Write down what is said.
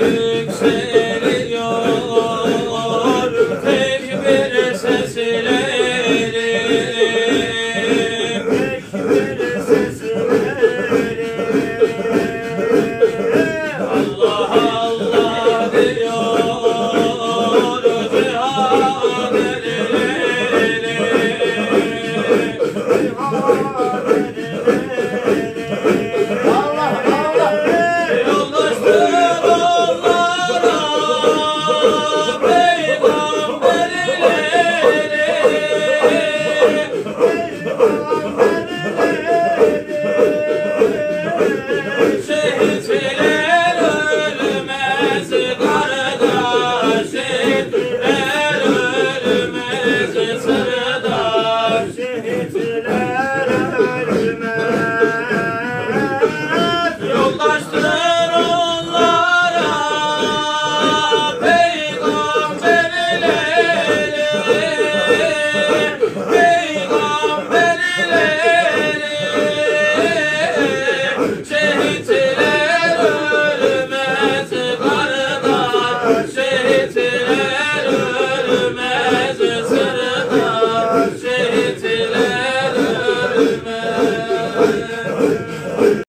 yükseliyor tekbir sesleri